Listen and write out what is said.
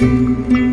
Música